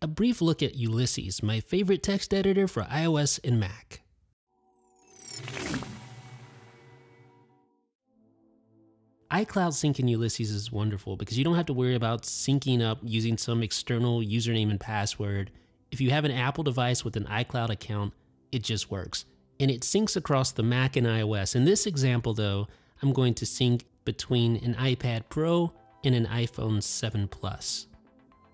A brief look at Ulysses, my favorite text editor for iOS and Mac. iCloud Sync in Ulysses is wonderful because you don't have to worry about syncing up using some external username and password. If you have an Apple device with an iCloud account, it just works. And it syncs across the Mac and iOS. In this example though, I'm going to sync between an iPad Pro and an iPhone 7 Plus.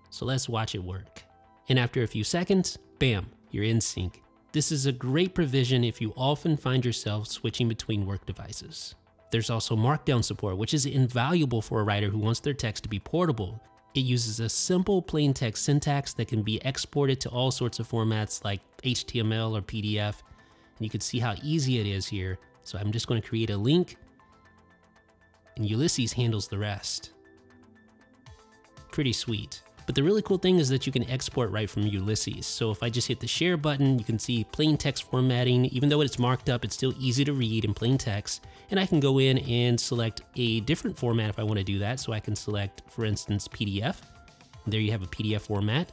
So let's watch it work. And after a few seconds, bam, you're in sync. This is a great provision if you often find yourself switching between work devices. There's also Markdown support, which is invaluable for a writer who wants their text to be portable. It uses a simple plain text syntax that can be exported to all sorts of formats like HTML or PDF. And you can see how easy it is here. So I'm just going to create a link and Ulysses handles the rest. Pretty sweet. But the really cool thing is that you can export right from Ulysses. So if I just hit the share button, you can see plain text formatting. Even though it's marked up, it's still easy to read in plain text. And I can go in and select a different format if I want to do that. So I can select, for instance, PDF. There you have a PDF format.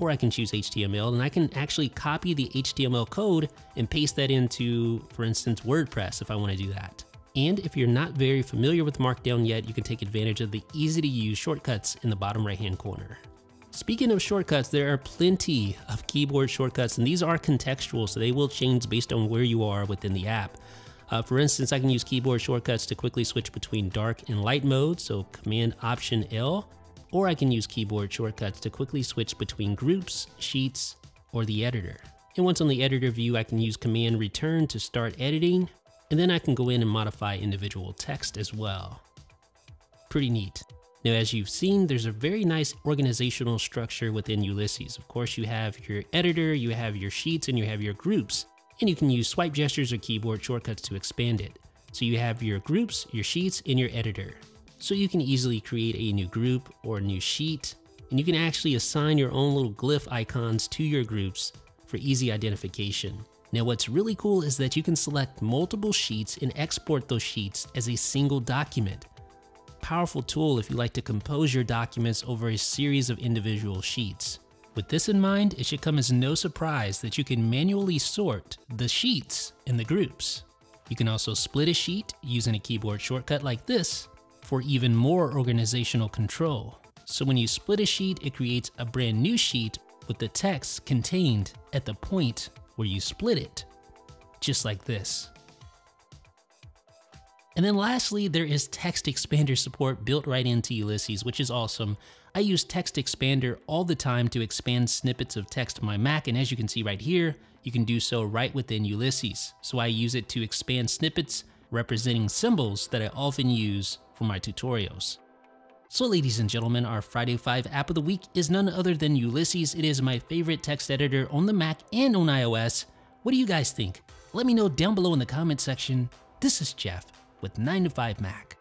Or I can choose HTML and I can actually copy the HTML code and paste that into, for instance, WordPress if I want to do that. And if you're not very familiar with Markdown yet, you can take advantage of the easy to use shortcuts in the bottom right hand corner. Speaking of shortcuts, there are plenty of keyboard shortcuts and these are contextual, so they will change based on where you are within the app. Uh, for instance, I can use keyboard shortcuts to quickly switch between dark and light mode, so Command Option L, or I can use keyboard shortcuts to quickly switch between groups, sheets, or the editor. And once on the editor view, I can use Command Return to start editing, and then I can go in and modify individual text as well. Pretty neat. Now, as you've seen, there's a very nice organizational structure within Ulysses. Of course, you have your editor, you have your sheets, and you have your groups. And you can use swipe gestures or keyboard shortcuts to expand it. So you have your groups, your sheets, and your editor. So you can easily create a new group or a new sheet, and you can actually assign your own little glyph icons to your groups for easy identification. Now what's really cool is that you can select multiple sheets and export those sheets as a single document. Powerful tool if you like to compose your documents over a series of individual sheets. With this in mind, it should come as no surprise that you can manually sort the sheets in the groups. You can also split a sheet using a keyboard shortcut like this for even more organizational control. So when you split a sheet, it creates a brand new sheet with the text contained at the point where you split it, just like this. And then lastly, there is text expander support built right into Ulysses, which is awesome. I use text expander all the time to expand snippets of text on my Mac, and as you can see right here, you can do so right within Ulysses. So I use it to expand snippets representing symbols that I often use for my tutorials. So ladies and gentlemen, our Friday 5 app of the week is none other than Ulysses. It is my favorite text editor on the Mac and on iOS. What do you guys think? Let me know down below in the comment section. This is Jeff with 9 to 5 Mac.